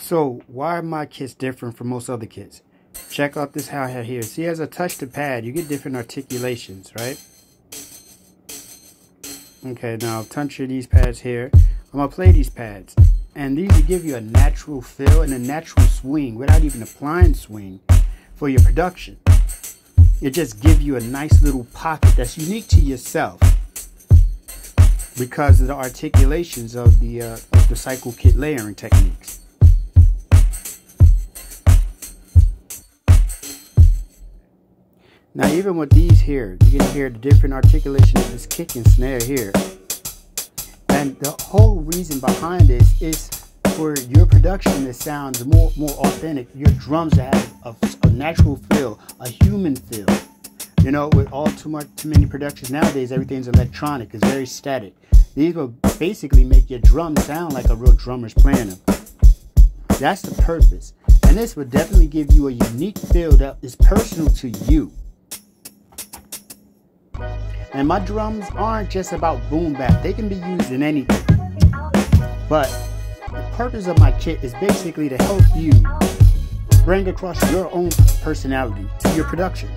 So why are my kits different from most other kits? Check out this hi-hat here. See, as I touch the pad, you get different articulations, right? Okay, now I'll touch these pads here. I'm gonna play these pads. And these will give you a natural feel and a natural swing without even applying swing for your production. It just give you a nice little pocket that's unique to yourself because of the articulations of the uh, of the cycle kit layering techniques. Now even with these here, you can hear the different articulation of this kick and snare here. And the whole reason behind this is for your production that sounds more more authentic. Your drums have a, a natural feel, a human feel. You know, with all too much too many productions nowadays, everything's electronic, it's very static. These will basically make your drum sound like a real drummer's playing them. That's the purpose. And this will definitely give you a unique feel that is personal to you. And my drums aren't just about boom bap, they can be used in anything. But the purpose of my kit is basically to help you bring across your own personality to your production.